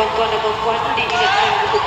tuan-tuan dan puan-puan diingatkan untuk